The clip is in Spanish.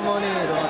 Monero.